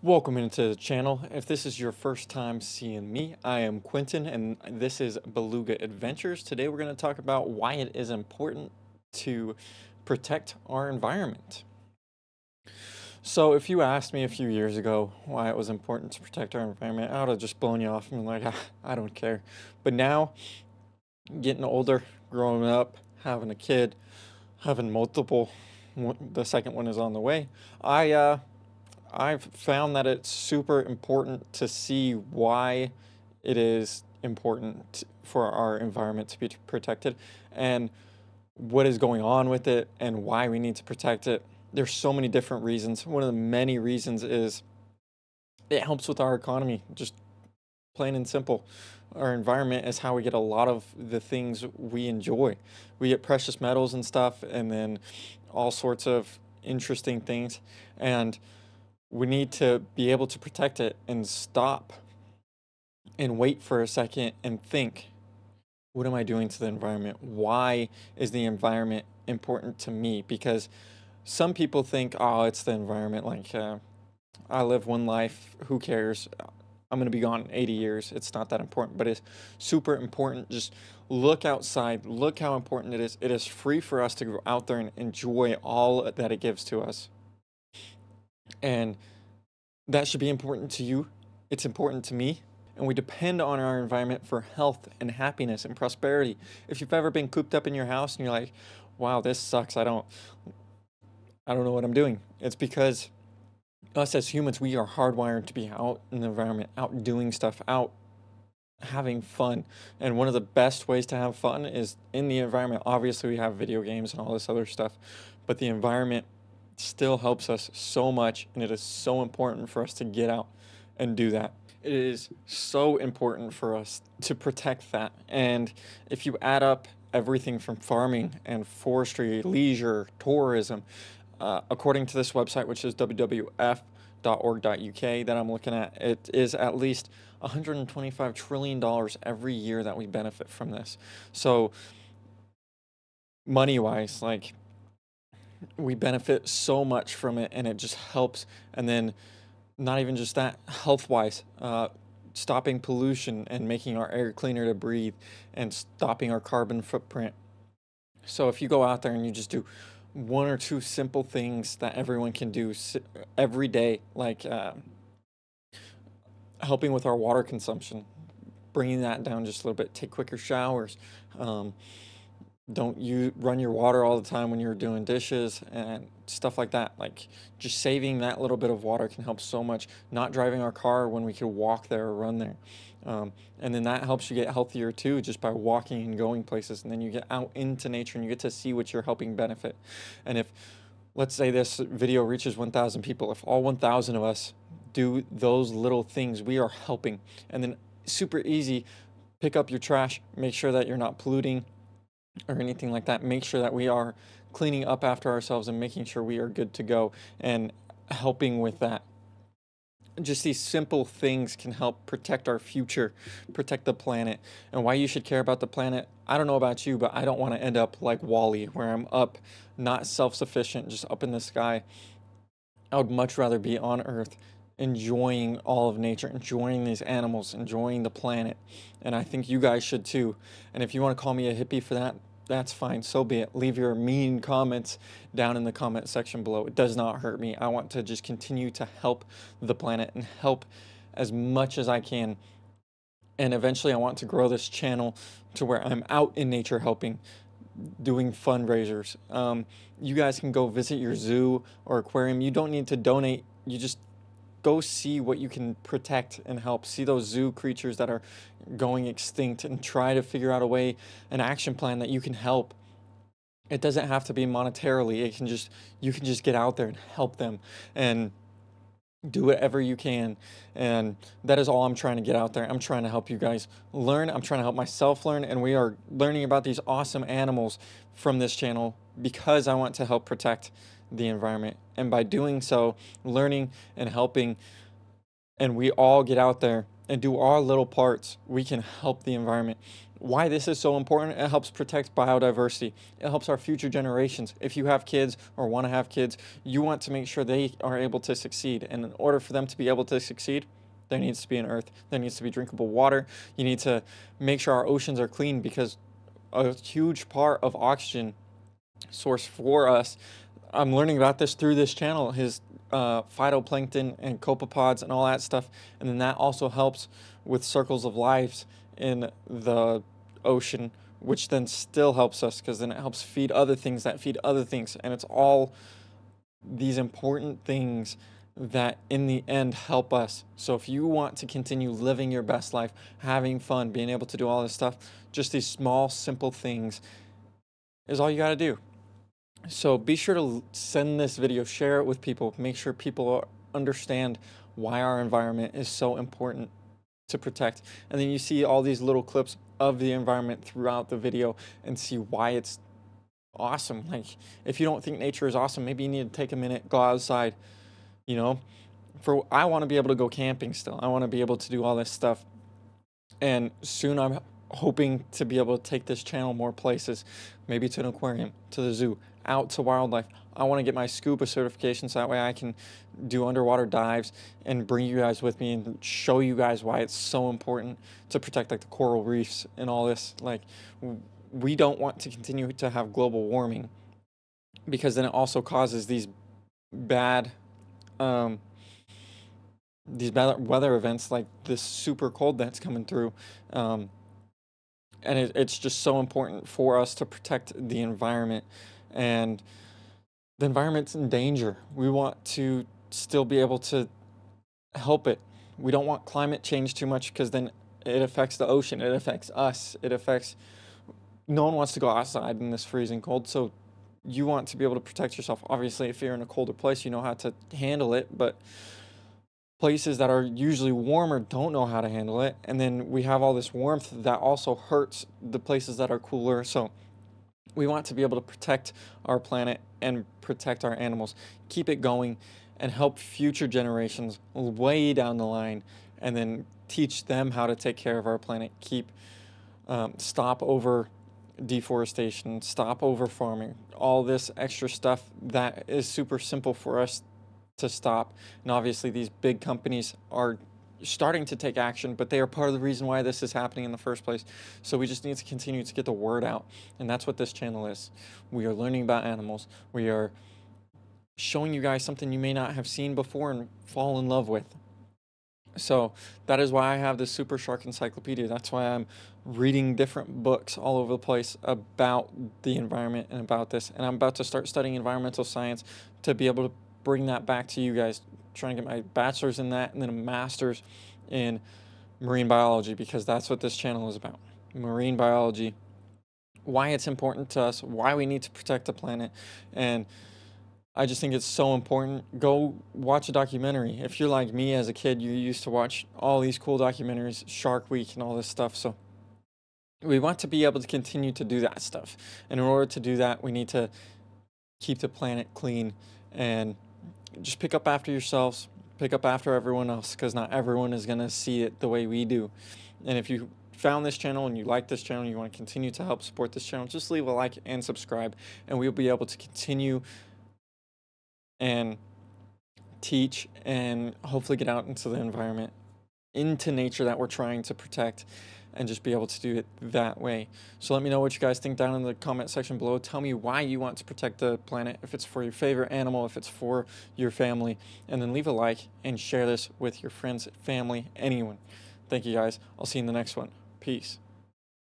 Welcome into the channel. If this is your first time seeing me, I am Quentin and this is Beluga Adventures. Today we're going to talk about why it is important to protect our environment. So if you asked me a few years ago why it was important to protect our environment, I would have just blown you off and been like, ah, I don't care. But now, getting older, growing up, having a kid, having multiple, the second one is on the way, I, uh, I've found that it's super important to see why it is important for our environment to be protected and what is going on with it and why we need to protect it. There's so many different reasons. One of the many reasons is it helps with our economy, just plain and simple. Our environment is how we get a lot of the things we enjoy. We get precious metals and stuff, and then all sorts of interesting things. And we need to be able to protect it and stop and wait for a second and think what am I doing to the environment? Why is the environment important to me? Because some people think, oh, it's the environment. Like, uh, I live one life. Who cares? I'm going to be gone in 80 years. It's not that important, but it's super important. Just look outside. Look how important it is. It is free for us to go out there and enjoy all that it gives to us. And that should be important to you. It's important to me. And we depend on our environment for health and happiness and prosperity. If you've ever been cooped up in your house and you're like, wow, this sucks. I don't, I don't know what I'm doing. It's because us as humans, we are hardwired to be out in the environment, out doing stuff, out having fun. And one of the best ways to have fun is in the environment. Obviously, we have video games and all this other stuff, but the environment still helps us so much and it is so important for us to get out and do that. It is so important for us to protect that. And if you add up everything from farming and forestry, leisure, tourism, uh, according to this website, which is wwf.org.uk that I'm looking at, it is at least $125 trillion every year that we benefit from this. So, money wise, like we benefit so much from it and it just helps. And then not even just that, health wise, uh, stopping pollution and making our air cleaner to breathe and stopping our carbon footprint. So if you go out there and you just do one or two simple things that everyone can do every day, like uh, helping with our water consumption, bringing that down just a little bit, take quicker showers, um, don't you run your water all the time when you're doing dishes and stuff like that like just saving that little bit of water can help so much. Not driving our car when we could walk there or run there. Um, and then that helps you get healthier too just by walking and going places and then you get out into nature and you get to see what you're helping benefit. And if let's say this video reaches 1000 people if all 1000 of us do those little things we are helping. And then super easy pick up your trash make sure that you're not polluting or anything like that, make sure that we are cleaning up after ourselves and making sure we are good to go and helping with that. Just these simple things can help protect our future, protect the planet. And why you should care about the planet, I don't know about you, but I don't want to end up like WALL-E, where I'm up, not self sufficient, just up in the sky. I would much rather be on Earth enjoying all of nature, enjoying these animals, enjoying the planet. And I think you guys should too. And if you want to call me a hippie for that, that's fine. So be it. Leave your mean comments down in the comment section below. It does not hurt me. I want to just continue to help the planet and help as much as I can. And eventually I want to grow this channel to where I'm out in nature helping doing fundraisers. Um, you guys can go visit your zoo or aquarium. You don't need to donate. You just go see what you can protect and help. See those zoo creatures that are going extinct and try to figure out a way, an action plan that you can help. It doesn't have to be monetarily. It can just you can just get out there and help them and do whatever you can. And that is all I'm trying to get out there. I'm trying to help you guys learn. I'm trying to help myself learn. And we are learning about these awesome animals from this channel because I want to help protect the environment. And by doing so, learning and helping, and we all get out there and do our little parts, we can help the environment. Why this is so important, it helps protect biodiversity. It helps our future generations. If you have kids or want to have kids, you want to make sure they are able to succeed. And in order for them to be able to succeed, there needs to be an earth. There needs to be drinkable water. You need to make sure our oceans are clean because a huge part of oxygen source for us. I'm learning about this through this channel. His uh, phytoplankton and copepods and all that stuff. And then that also helps with circles of lives in the ocean, which then still helps us because then it helps feed other things that feed other things. And it's all these important things that in the end help us. So if you want to continue living your best life, having fun, being able to do all this stuff, just these small, simple things is all you got to do. So be sure to send this video, share it with people, make sure people understand why our environment is so important to protect. And then you see all these little clips of the environment throughout the video and see why it's awesome. Like if you don't think nature is awesome, maybe you need to take a minute, go outside, you know. For I want to be able to go camping still. I want to be able to do all this stuff. And soon I'm hoping to be able to take this channel more places, maybe to an aquarium, to the zoo, out to wildlife. I want to get my scuba certification so that way I can do underwater dives and bring you guys with me and show you guys why it's so important to protect like the coral reefs and all this. Like we don't want to continue to have global warming because then it also causes these bad um, these bad weather events like this super cold that's coming through. Um, and it, it's just so important for us to protect the environment and the environment's in danger. We want to still be able to help it. We don't want climate change too much because then it affects the ocean, it affects us, it affects no one wants to go outside in this freezing cold. So you want to be able to protect yourself. Obviously, if you're in a colder place, you know how to handle it, but places that are usually warmer don't know how to handle it. And then we have all this warmth that also hurts the places that are cooler. So we want to be able to protect our planet and protect our animals, keep it going, and help future generations way down the line, and then teach them how to take care of our planet, keep, um, stop over deforestation, stop over farming, all this extra stuff that is super simple for us to stop. And obviously, these big companies are starting to take action, but they are part of the reason why this is happening in the first place. So we just need to continue to get the word out. And that's what this channel is. We are learning about animals. We are showing you guys something you may not have seen before and fall in love with. So that is why I have this Super Shark Encyclopedia. That's why I'm reading different books all over the place about the environment and about this. And I'm about to start studying environmental science to be able to bring that back to you guys trying to get my bachelor's in that and then a master's in marine biology because that's what this channel is about. Marine biology, why it's important to us, why we need to protect the planet, and I just think it's so important. Go watch a documentary. If you're like me as a kid, you used to watch all these cool documentaries, Shark Week and all this stuff. So we want to be able to continue to do that stuff. And in order to do that, we need to keep the planet clean and just pick up after yourselves, pick up after everyone else, because not everyone is going to see it the way we do. And if you found this channel and you like this channel, you want to continue to help support this channel, just leave a like and subscribe, and we'll be able to continue and teach and hopefully get out into the environment, into nature that we're trying to protect and just be able to do it that way. So let me know what you guys think down in the comment section below. Tell me why you want to protect the planet, if it's for your favorite animal, if it's for your family, and then leave a like and share this with your friends, family, anyone. Thank you guys. I'll see you in the next one. Peace.